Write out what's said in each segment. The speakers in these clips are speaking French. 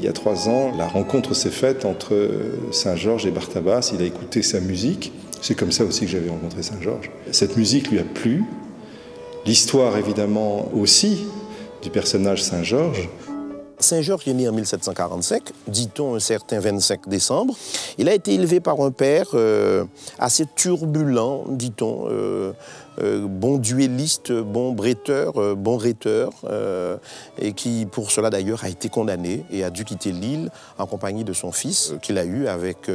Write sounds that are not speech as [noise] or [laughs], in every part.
Il y a trois ans, la rencontre s'est faite entre Saint-Georges et Bartabas. Il a écouté sa musique. C'est comme ça aussi que j'avais rencontré Saint-Georges. Cette musique lui a plu. L'histoire, évidemment, aussi, du personnage Saint-Georges. Saint-Georges est né en 1745, dit-on un certain 25 décembre. Il a été élevé par un père euh, assez turbulent, dit-on, euh, euh, bon duelliste, bon bretteur, bon rhéteur, et qui pour cela d'ailleurs a été condamné et a dû quitter l'île en compagnie de son fils, qu'il a eu avec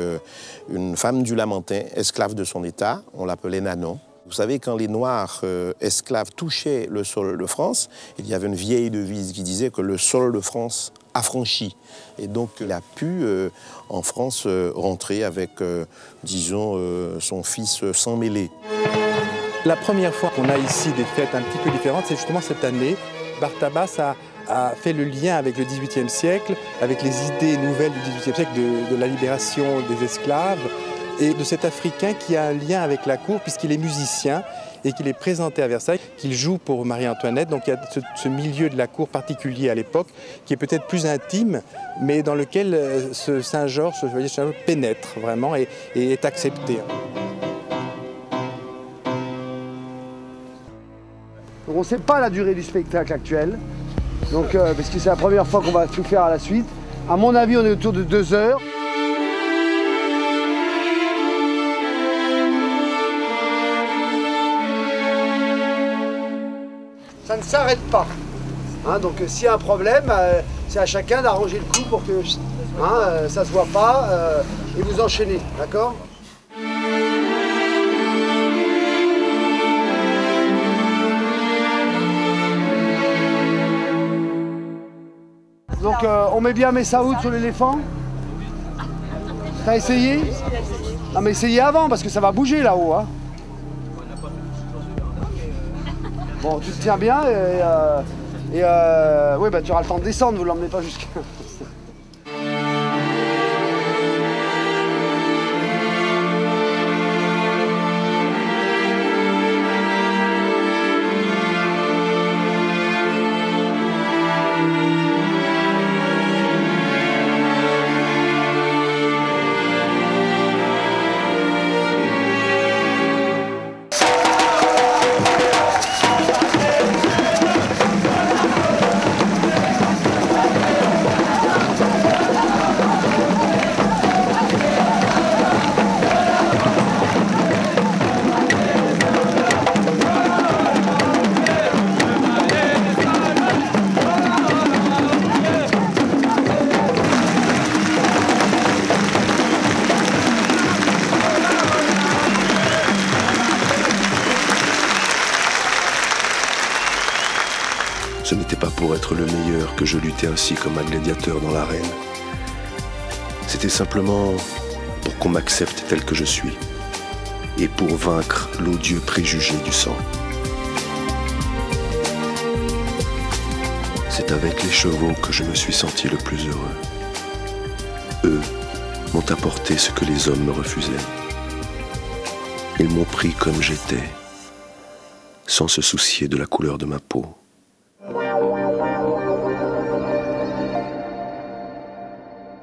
une femme du Lamentin, esclave de son état, on l'appelait Nanon. Vous savez, quand les Noirs euh, esclaves touchaient le sol de France, il y avait une vieille devise qui disait que le sol de France affranchit. Et donc, il a pu, euh, en France, euh, rentrer avec, disons, son fils sans mêler. La première fois qu'on a ici des fêtes un petit peu différentes, c'est justement cette année. Bartabas a, fait le lien avec le XVIIIe siècle, avec les idées nouvelles du XVIIIe siècle de la libération des esclaves, et de cet Africain qui a un lien avec la cour puisqu'il est musicien et qu'il est présenté à Versailles, qu'il joue pour Marie-Antoinette. Donc il y a ce, milieu de la cour particulier à l'époque qui est peut-être plus intime, mais dans lequel euh, ce Saint-Georges pénètre vraiment et, est accepté. on ne sait pas la durée du spectacle actuel, donc, euh, parce que c'est la première fois qu'on va tout faire à la suite. À mon avis, on est autour de deux heures. Ça ne s'arrête pas. Hein, donc euh, s'il y a un problème, euh, c'est à chacun d'arranger le coup pour que hein, euh, ça ne se voit pas et vous enchaînez, d'accord? Donc on met bien mes saouds sur l'éléphant? T'as essayé? Non mais essayez avant parce que ça va bouger là-haut. Hein. Bon, tu te tiens bien et, euh, et euh, oui, bah, tu auras le temps de descendre, vous l'emmenez pas jusqu'à... [laughs] Ce n'était pas pour être le meilleur que je luttais ainsi comme un gladiateur dans l'arène. C'était simplement pour qu'on m'accepte tel que je suis et pour vaincre l'odieux préjugé du sang. C'est avec les chevaux que je me suis senti le plus heureux. Eux m'ont apporté ce que les hommes me refusaient. Ils m'ont pris comme j'étais, sans se soucier de la couleur de ma peau.